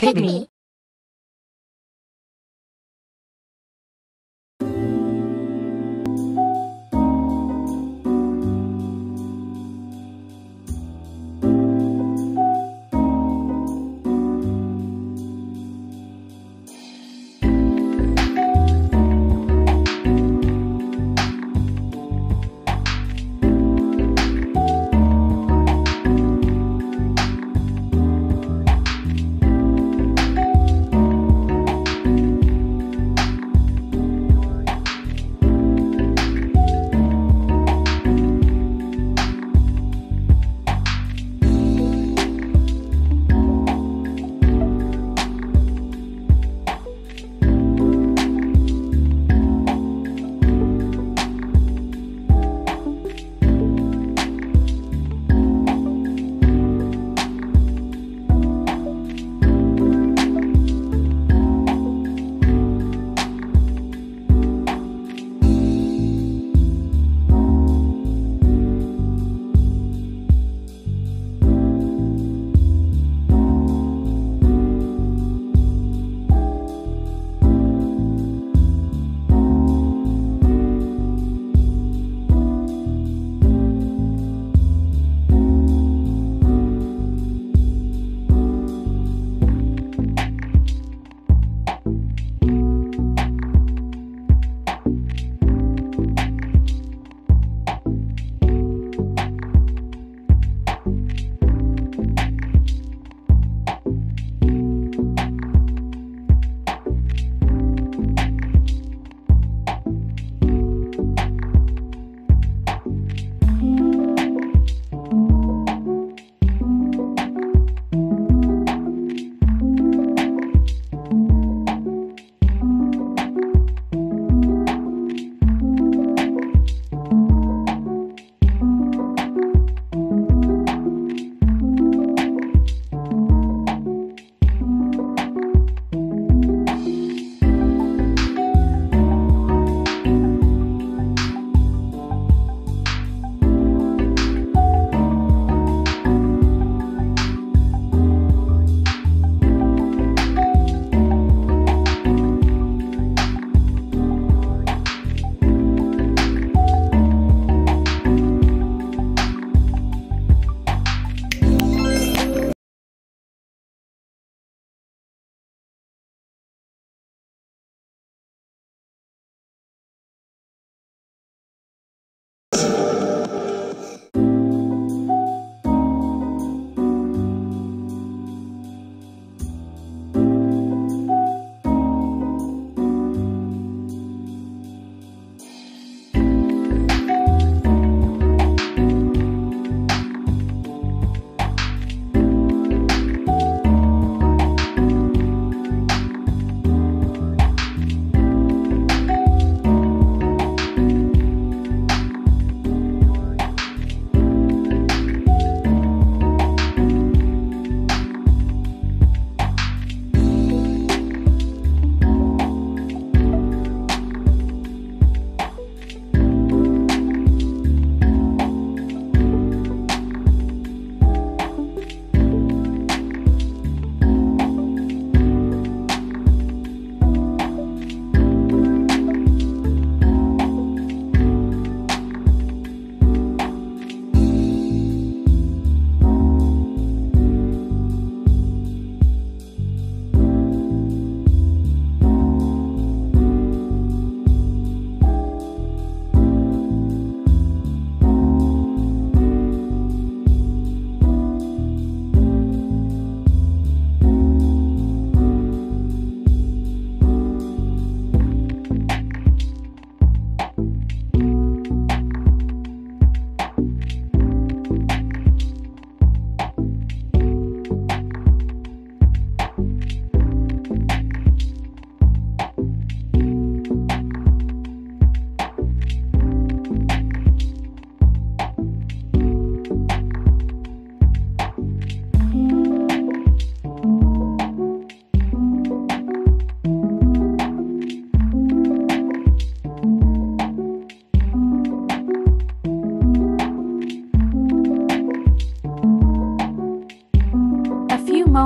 Pygmy.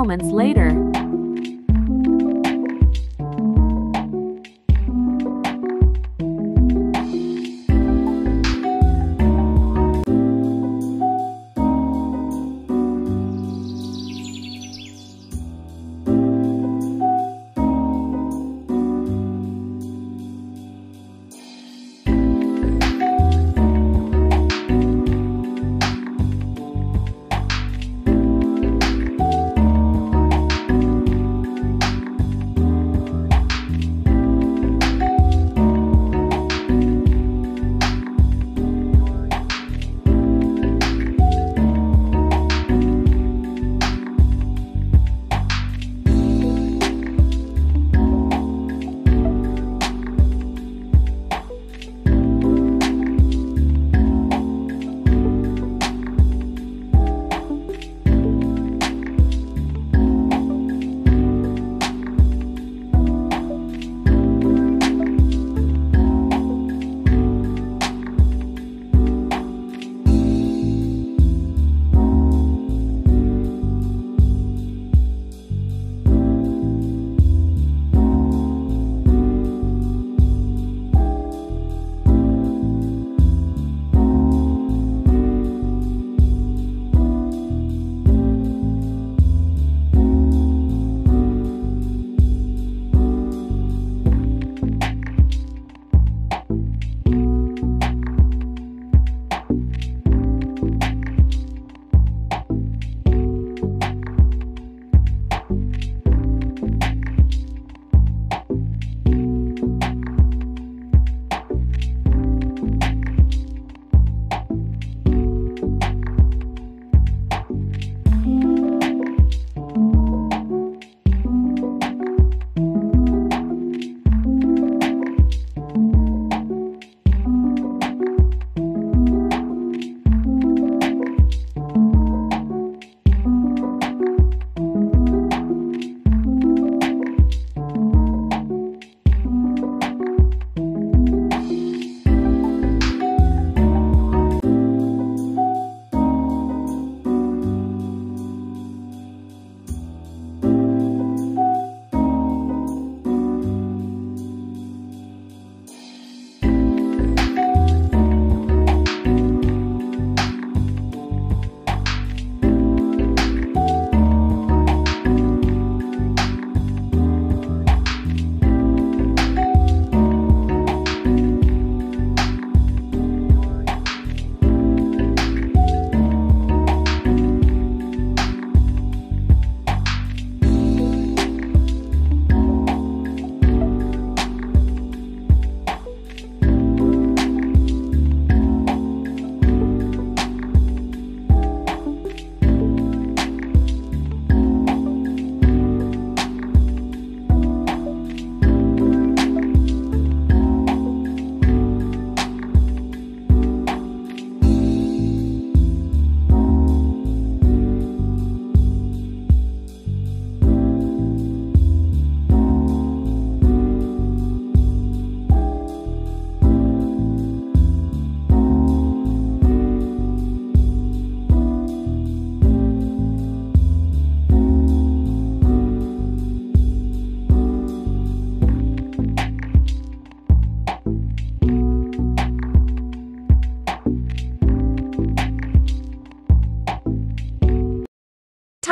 Moments later.